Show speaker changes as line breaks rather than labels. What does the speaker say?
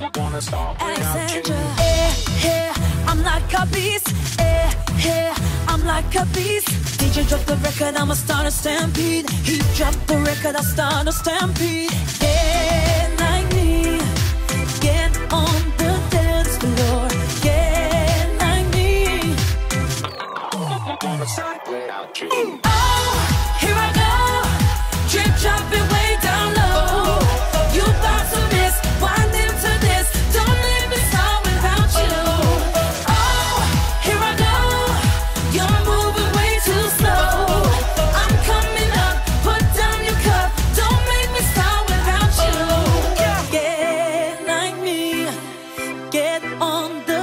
Wanna start
Alexandra. eh eh, I'm like a beast. eh eh, I'm like a beast. DJ drop the record, I'ma start a stampede. He dropped the record, I start a stampede. Get like me, get on the dance floor. Get like me.
Wanna start without you.
Oh. on the